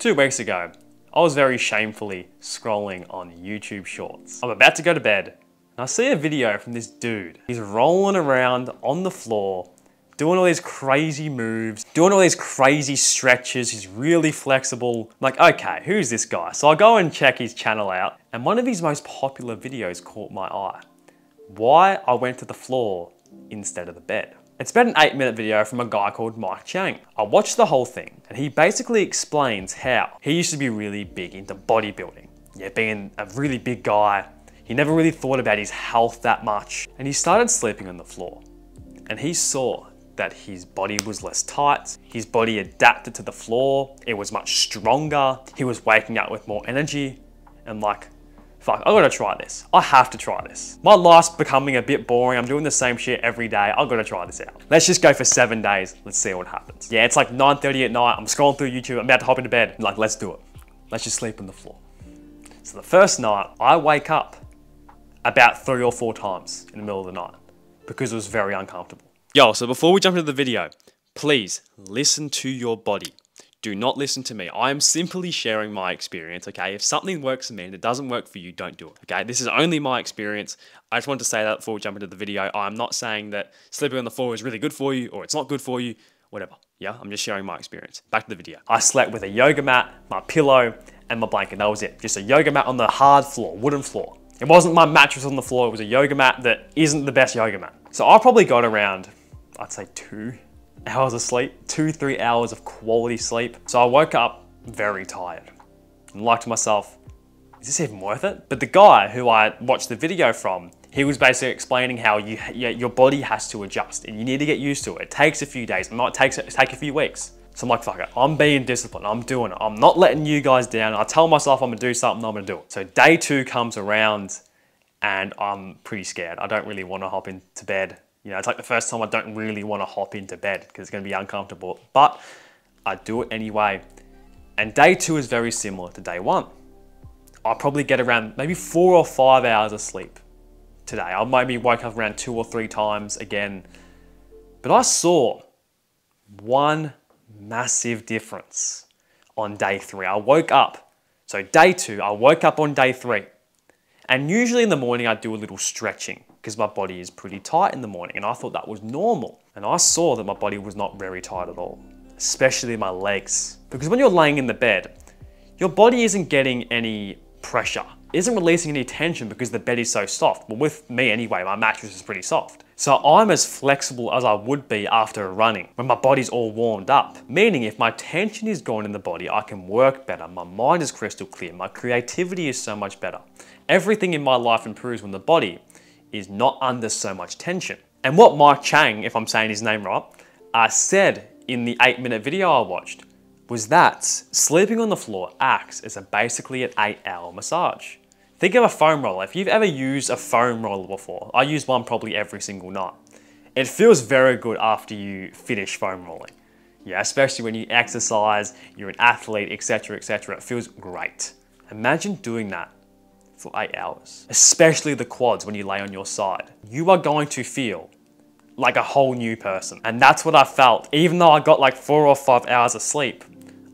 Two weeks ago, I was very shamefully scrolling on YouTube Shorts. I'm about to go to bed, and I see a video from this dude. He's rolling around on the floor, doing all these crazy moves, doing all these crazy stretches. He's really flexible. I'm like, okay, who's this guy? So I go and check his channel out, and one of his most popular videos caught my eye. Why I went to the floor instead of the bed. It's about an eight minute video from a guy called Mike Chang. I watched the whole thing and he basically explains how he used to be really big into bodybuilding. Yeah, being a really big guy. He never really thought about his health that much and he started sleeping on the floor. And he saw that his body was less tight, his body adapted to the floor, it was much stronger, he was waking up with more energy and like fuck, I gotta try this. I have to try this. My life's becoming a bit boring. I'm doing the same shit every day. I gotta try this out. Let's just go for seven days. Let's see what happens. Yeah, it's like 9.30 at night. I'm scrolling through YouTube. I'm about to hop into bed. I'm like, let's do it. Let's just sleep on the floor. So the first night, I wake up about three or four times in the middle of the night because it was very uncomfortable. Yo, so before we jump into the video, please listen to your body do not listen to me. I am simply sharing my experience, okay? If something works for me and it doesn't work for you, don't do it, okay? This is only my experience. I just want to say that before we jump into the video. I'm not saying that sleeping on the floor is really good for you or it's not good for you, whatever. Yeah, I'm just sharing my experience. Back to the video. I slept with a yoga mat, my pillow, and my blanket. That was it. Just a yoga mat on the hard floor, wooden floor. It wasn't my mattress on the floor. It was a yoga mat that isn't the best yoga mat. So I probably got around, I'd say two, hours of sleep, two, three hours of quality sleep. So I woke up very tired and like to myself, is this even worth it? But the guy who I watched the video from, he was basically explaining how you, your body has to adjust and you need to get used to it. It takes a few days, it might take, take a few weeks. So I'm like, fuck it, I'm being disciplined, I'm doing it. I'm not letting you guys down. I tell myself I'm gonna do something, I'm gonna do it. So day two comes around and I'm pretty scared. I don't really wanna hop into bed you know, it's like the first time I don't really want to hop into bed because it's going to be uncomfortable, but I do it anyway. And day two is very similar to day one. I'll probably get around maybe four or five hours of sleep today. I maybe woke up around two or three times again. But I saw one massive difference on day three. I woke up. So day two, I woke up on day three. And usually in the morning, I do a little stretching because my body is pretty tight in the morning and I thought that was normal. And I saw that my body was not very tight at all, especially my legs. Because when you're laying in the bed, your body isn't getting any pressure. Isn't releasing any tension because the bed is so soft. Well, with me anyway, my mattress is pretty soft. So I'm as flexible as I would be after running when my body's all warmed up. Meaning if my tension is gone in the body, I can work better. My mind is crystal clear. My creativity is so much better. Everything in my life improves when the body is not under so much tension. And what Mike Chang, if I'm saying his name right, uh, said in the eight minute video I watched was that sleeping on the floor acts as a basically an eight hour massage. Think of a foam roller. If you've ever used a foam roller before, I use one probably every single night. It feels very good after you finish foam rolling. Yeah, especially when you exercise, you're an athlete, etc., etc. It feels great. Imagine doing that for eight hours, especially the quads when you lay on your side. You are going to feel like a whole new person. And that's what I felt, even though I got like four or five hours of sleep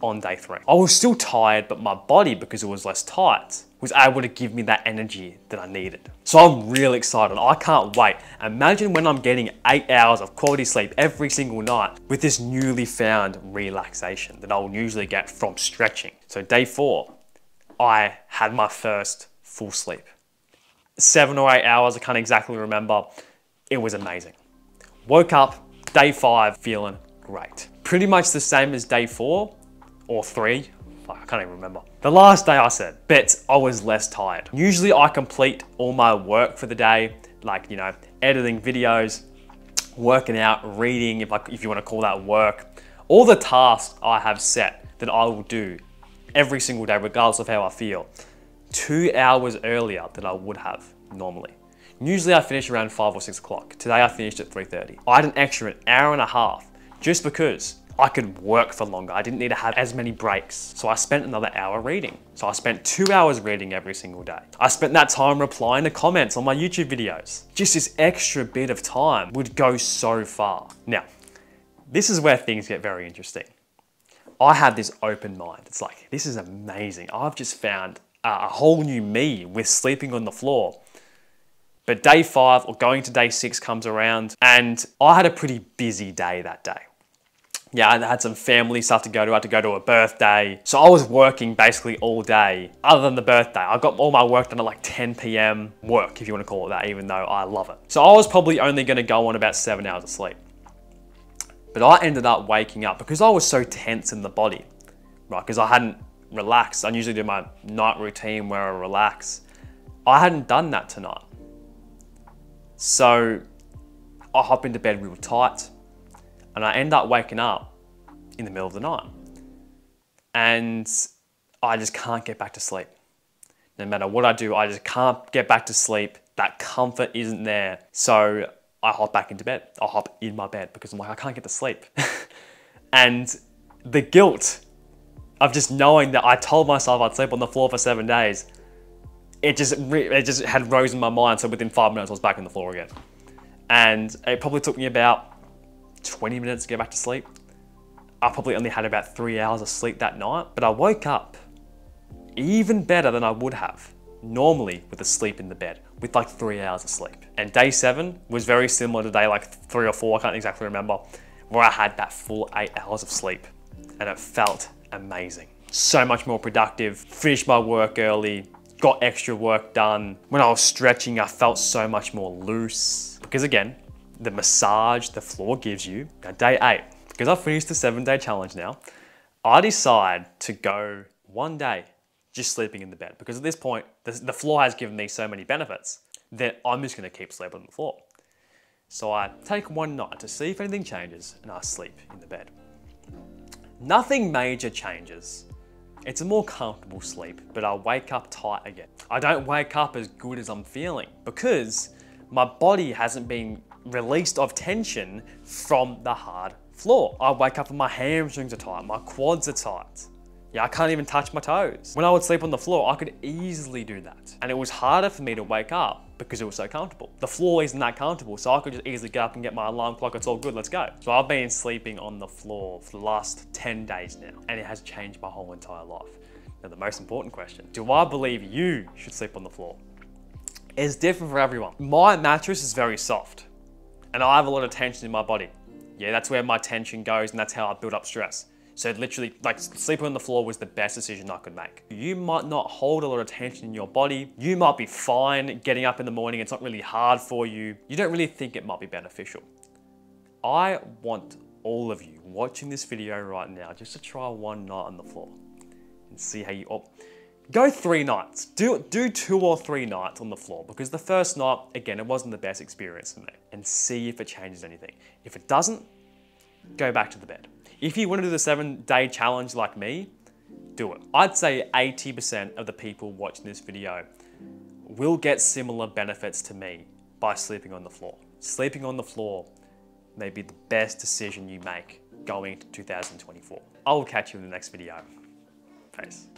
on day three. I was still tired, but my body, because it was less tight, was able to give me that energy that I needed. So I'm really excited. I can't wait. Imagine when I'm getting eight hours of quality sleep every single night with this newly found relaxation that I'll usually get from stretching. So day four, I had my first full sleep. Seven or eight hours, I can't exactly remember. It was amazing. Woke up, day five, feeling great. Pretty much the same as day four or three. I can't even remember. The last day I said, but I was less tired. Usually I complete all my work for the day, like, you know, editing videos, working out, reading, if, I, if you want to call that work. All the tasks I have set that I will do every single day, regardless of how I feel two hours earlier than I would have normally. Usually I finish around five or six o'clock. Today I finished at 3.30. I had an extra an hour and a half just because I could work for longer. I didn't need to have as many breaks. So I spent another hour reading. So I spent two hours reading every single day. I spent that time replying to comments on my YouTube videos. Just this extra bit of time would go so far. Now, this is where things get very interesting. I had this open mind. It's like, this is amazing. I've just found a whole new me with sleeping on the floor. But day five or going to day six comes around and I had a pretty busy day that day. Yeah, I had some family stuff to go to. I had to go to a birthday. So I was working basically all day other than the birthday. I got all my work done at like 10 p.m. work, if you want to call it that, even though I love it. So I was probably only going to go on about seven hours of sleep. But I ended up waking up because I was so tense in the body, right? Because I hadn't relaxed. I usually do my night routine where I relax. I hadn't done that tonight. So I hop into bed real tight and I end up waking up in the middle of the night. And I just can't get back to sleep. No matter what I do, I just can't get back to sleep. That comfort isn't there. So I hop back into bed. I hop in my bed because I'm like, I can't get to sleep. and the guilt of just knowing that I told myself I'd sleep on the floor for seven days it just it just had rose in my mind. So within five minutes, I was back on the floor again, and it probably took me about 20 minutes to get back to sleep. I probably only had about three hours of sleep that night, but I woke up even better than I would have normally with a sleep in the bed with like three hours of sleep. And day seven was very similar to day like three or four, I can't exactly remember, where I had that full eight hours of sleep and it felt amazing. So much more productive, finished my work early, got extra work done. When I was stretching, I felt so much more loose. Because again, the massage the floor gives you, now day eight, because I've finished the seven day challenge now, I decide to go one day just sleeping in the bed. Because at this point, the, the floor has given me so many benefits that I'm just gonna keep sleeping on the floor. So I take one night to see if anything changes and I sleep in the bed. Nothing major changes. It's a more comfortable sleep, but I wake up tight again. I don't wake up as good as I'm feeling because my body hasn't been released of tension from the hard floor. I wake up and my hamstrings are tight, my quads are tight. Yeah, I can't even touch my toes. When I would sleep on the floor, I could easily do that. And it was harder for me to wake up because it was so comfortable. The floor isn't that comfortable, so I could just easily get up and get my alarm clock, it's all good, let's go. So I've been sleeping on the floor for the last 10 days now, and it has changed my whole entire life. Now the most important question, do I believe you should sleep on the floor? It's different for everyone. My mattress is very soft, and I have a lot of tension in my body. Yeah, that's where my tension goes, and that's how I build up stress. So literally, like sleeping on the floor was the best decision I could make. You might not hold a lot of tension in your body. You might be fine getting up in the morning. It's not really hard for you. You don't really think it might be beneficial. I want all of you watching this video right now just to try one night on the floor and see how you, oh, go three nights. Do, do two or three nights on the floor because the first night, again, it wasn't the best experience for me and see if it changes anything. If it doesn't, go back to the bed. If you want to do the seven day challenge like me, do it. I'd say 80% of the people watching this video will get similar benefits to me by sleeping on the floor. Sleeping on the floor may be the best decision you make going into 2024. I will catch you in the next video. Peace.